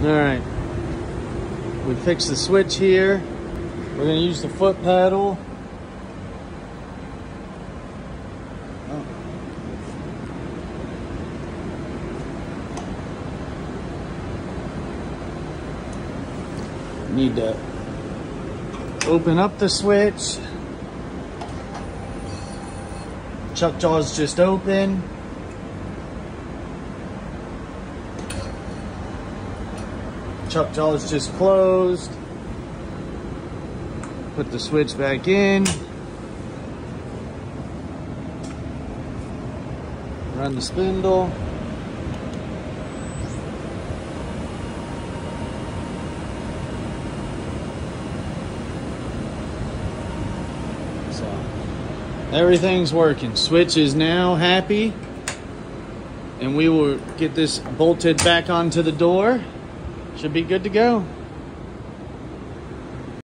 All right. We fixed the switch here. We're gonna use the foot pedal. Oh. Need to open up the switch. Chuck jaw's just open. Chuck jaw is just closed. Put the switch back in. Run the spindle. So everything's working. Switch is now happy. And we will get this bolted back onto the door. Should be good to go.